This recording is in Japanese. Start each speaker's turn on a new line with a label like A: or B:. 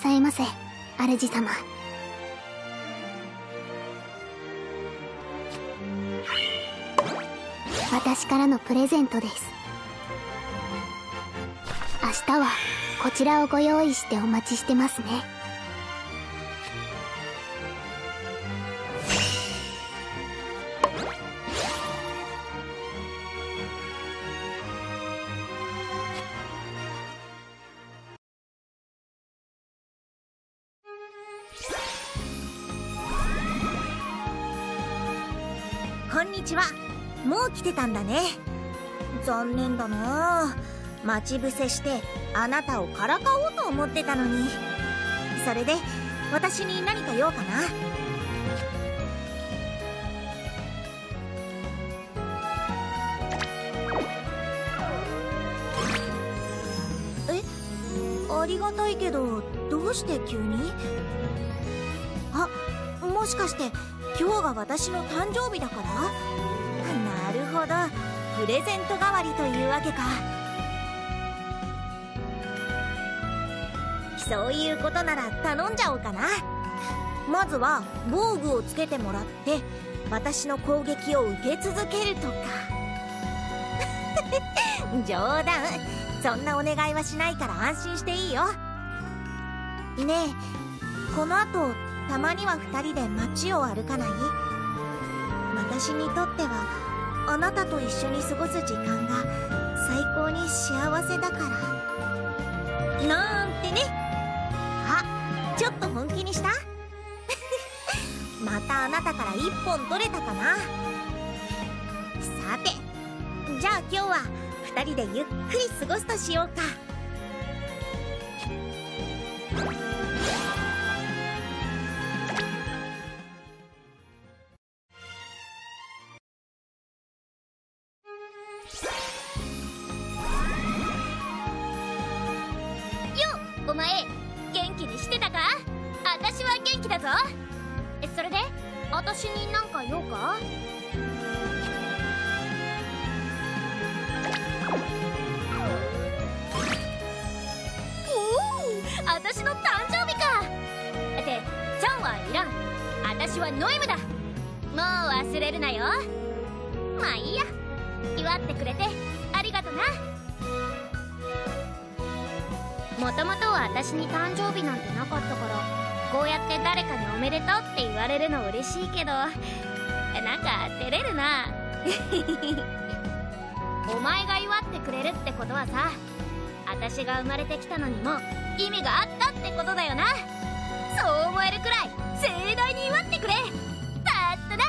A: さいませ主様。私からのプレゼントです。明日はこちらをご用意してお待ちしてますね。
B: こんにちは。もう来てたんだね。残念だな。待ち伏せしてあなたをからかおうと思ってたのに。それで私に何か用かな？え？ありがたいけどどうして急に？あもしかして今日が私の誕生日だから？なるほど。プレゼント代わりというわけか。そういうことなら頼んじゃおうかな。まずは防具をつけてもらって私の攻撃を受け続けるとか。冗談。そんなお願いはしないから安心していいよ。ねえこの後たまには2人で街を歩かない？私にとってはあなたと一緒に過ごす時間が最高に幸せだから。なんてね。あちょっと本気にした？またあなたから1本取れたかな？さてじゃあ今日は2人でゆっくり過ごすとしようか。
C: お前元気にしてたか？私は元気だぞ。えそれで？私に何か用か？おお私の誕生日か。ってちゃんはいらん。私はノエムだ。もう忘れるなよ。まあいいや。祝ってくれてありがとな。もともとは私に誕生日なんてなかったからこうやって誰かにおめでとうって言われるの嬉しいけどなんか照れるな。お前が祝ってくれるってことはさ私が生まれてきたのにも意味があったってことだよな。そう思えるくらい盛大に祝ってくれ。だっとな。